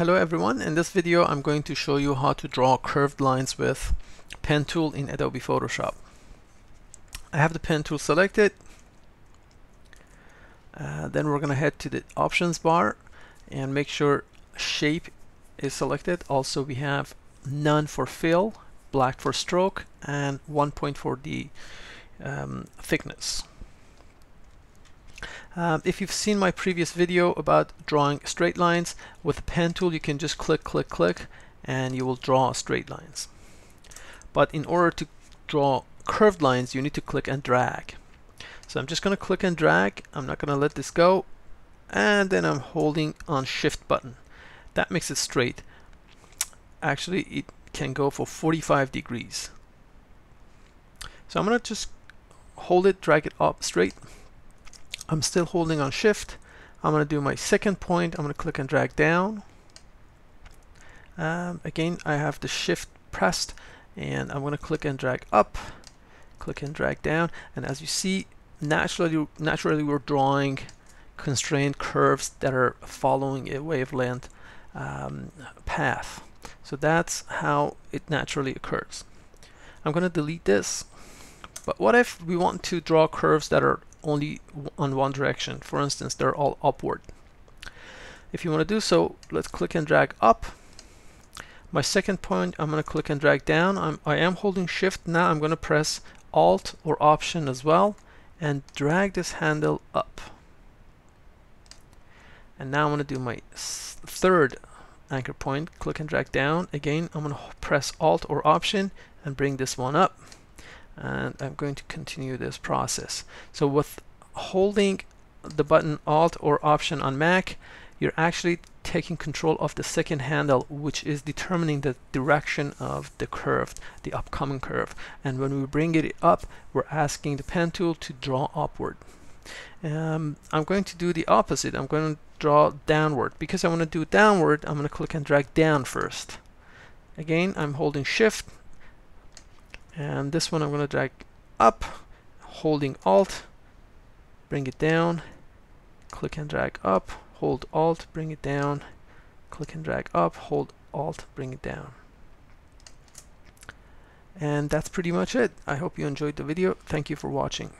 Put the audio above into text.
Hello everyone, in this video I'm going to show you how to draw curved lines with pen tool in Adobe Photoshop. I have the pen tool selected, uh, then we're going to head to the options bar and make sure shape is selected. Also we have none for fill, black for stroke, and one point for the um, thickness. Um, if you've seen my previous video about drawing straight lines, with the pen tool you can just click, click, click, and you will draw straight lines. But in order to draw curved lines, you need to click and drag. So I'm just going to click and drag. I'm not going to let this go. And then I'm holding on shift button. That makes it straight. Actually, it can go for 45 degrees. So I'm going to just hold it, drag it up straight. I'm still holding on shift. I'm going to do my second point. I'm going to click and drag down. Um, again, I have the shift pressed and I'm going to click and drag up, click and drag down. And as you see, naturally, naturally we're drawing constrained curves that are following a wavelength um, path. So that's how it naturally occurs. I'm going to delete this. But what if we want to draw curves that are only on one direction. For instance, they're all upward. If you want to do so, let's click and drag up. My second point, I'm going to click and drag down. I'm, I am holding shift now. I'm going to press alt or option as well and drag this handle up. And now I'm going to do my third anchor point, click and drag down. Again, I'm going to press alt or option and bring this one up and I'm going to continue this process. So with holding the button Alt or Option on Mac, you're actually taking control of the second handle, which is determining the direction of the curve, the upcoming curve. And when we bring it up, we're asking the pen tool to draw upward. Um, I'm going to do the opposite. I'm going to draw downward. Because I want to do downward, I'm going to click and drag down first. Again, I'm holding Shift and this one I'm going to drag up holding alt bring it down click and drag up hold alt bring it down click and drag up hold alt bring it down. And that's pretty much it. I hope you enjoyed the video. Thank you for watching